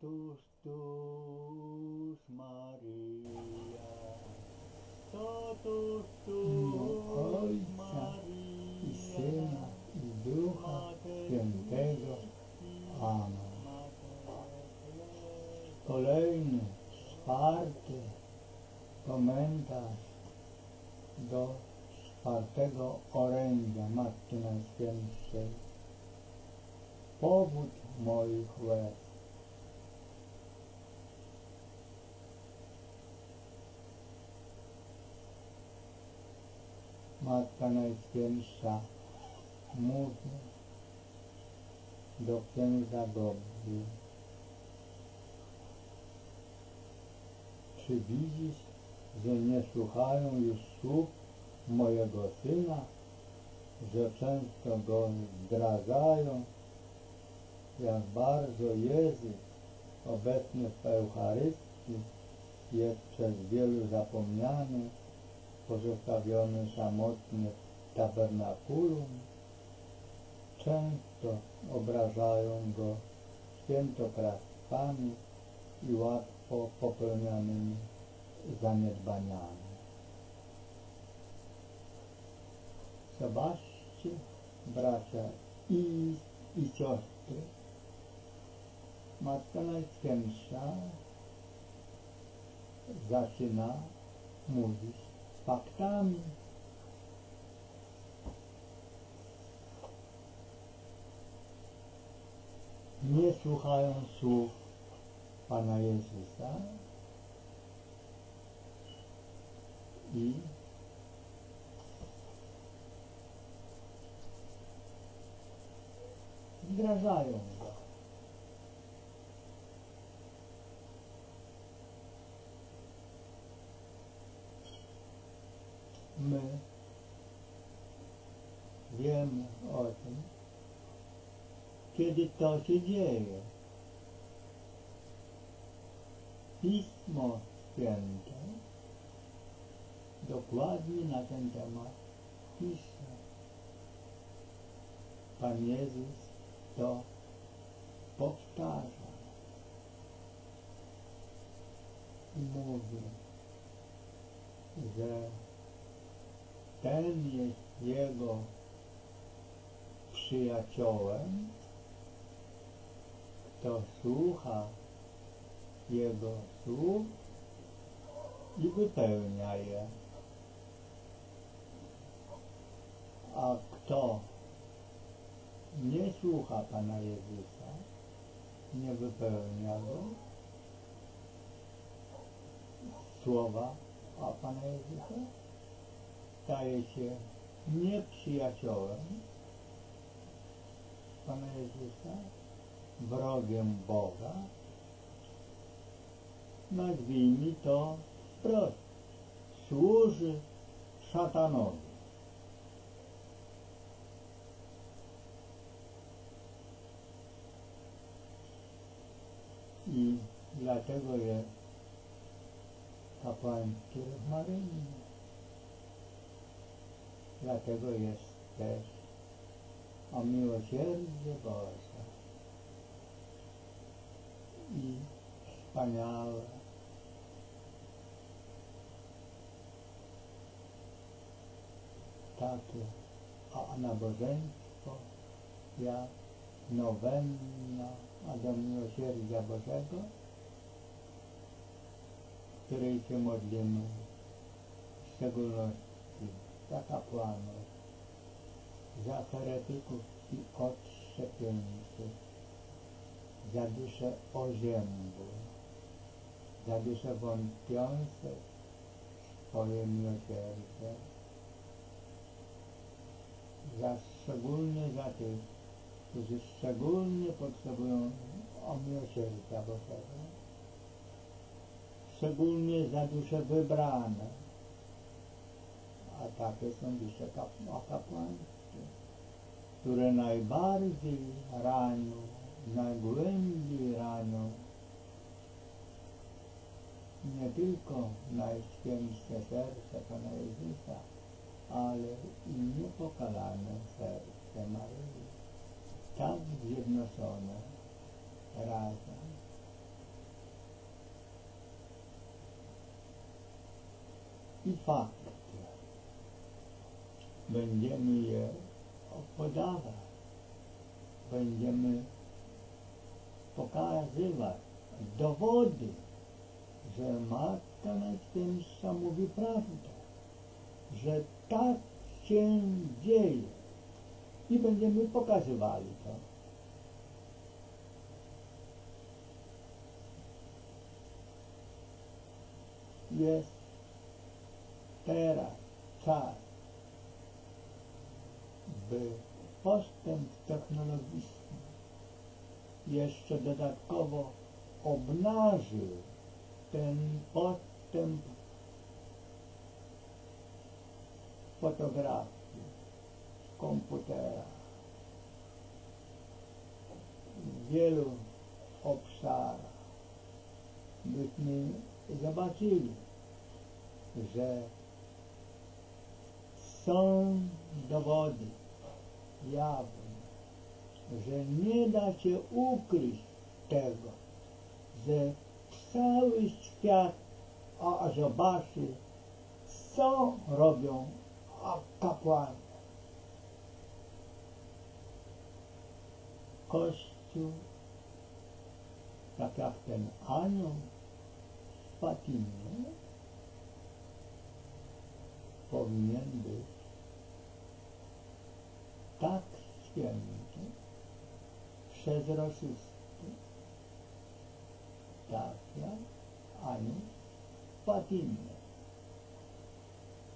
Totus tus Maria, Totus tus Ojca i Syna i Ducha Świętego. Amen. Kolejny, czwarty komentarz do czwartego orędzia Matki Najświętszej. Powód moich łez. Matka Najświętsza mówi do księdza Gobry. Czy widzisz, że nie słuchają już słów mojego syna, że często go zdradzają, jak bardzo Jezus obecny w Eucharystii jest przez wielu zapomniany, pozostawiony samotny w tabernakulum. Często obrażają go świętokradztwami i łatwo popełnianymi zaniedbaniami. Zobaczcie, bracia i, i siostry, Matka Najświętsza zaczyna mówić faktami. Nie słuchają słów Pana Jezusa i wdrażają go. My wiemy o tym, kiedy to się dzieje. Pismo Święte dokładnie na ten temat pisze. Pan Jezus to powtarza. Mówi, że ten jest Jego przyjaciołem, kto słucha Jego słów i wypełnia je. A kto nie słucha Pana Jezusa, nie wypełnia go, słowa a Pana Jezusa, staje się nieprzyjaciołem Pana Jezusa, wrogiem Boga, nazwijmy to wprost, służy szatanowi. I dlatego jest kapłański ruch Maryjny. Dlatego jest też o miłosierdzie Boże. I wspaniałe takie a nabożeństwo jak nowenna a do miłosierdzia Bożego, której się modlimy w szczególności za kapłanów, za heretyków i odszczepieńców, za dusze oziębu, za dusze wątpiące w miłosierdzie, za szczególnie za tych, którzy szczególnie potrzebują o miłosierdzia Bożego, szczególnie za dusze wybrane, a takie są dusze kap kapłańskie, które najbardziej ranią, na głębi rano. Nie tylko najświętsze serce Pana Jezusa, ale i niepokalane serce Maryi. Tak zjednoczone razem. I fakty. Będziemy je opodawać. Będziemy pokazywać dowody, że Matka Najświętsza mówi prawdę, że tak się dzieje i będziemy pokazywali to. Jest teraz czas, by postęp technologiczny jeszcze dodatkowo obnażył ten postęp fotografii z komputera w wielu obszarach byśmy zobaczyli, że są dowody jawne, że nie da się ukryć tego, że cały świat a, zobaczy, co robią kapłani. Kościół, tak jak ten anioł z Fatimy, powinien być tak święty, przezroczysty, tak. Jak anioł z Fatimy.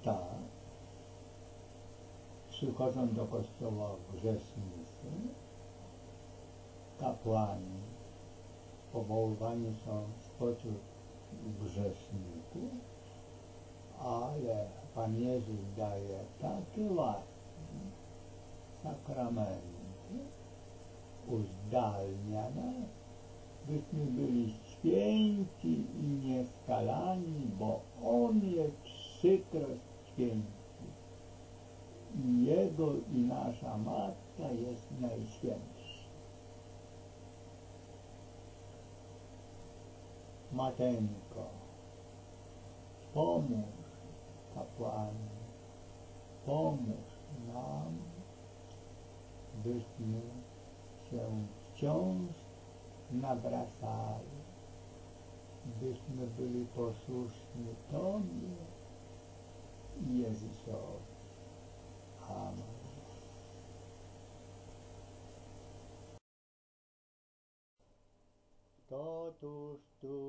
Tak, przychodzą do kościoła grzesznicy, kapłani. Powoływani są spośród grzeszników, ale Pan Jezus daje takie łaski, sakramenty, uzdalnia nas, byśmy byli święci i nieskalani, bo On jest trzykroć święty. I Jego i nasza Matka jest najświętsza. Mateńko, pomóż kapłani, pomóż nam, byśmy się wciąż nawracali, byśmy byli posłuszni Tobie i Jezusowi. Amen. Totuż tu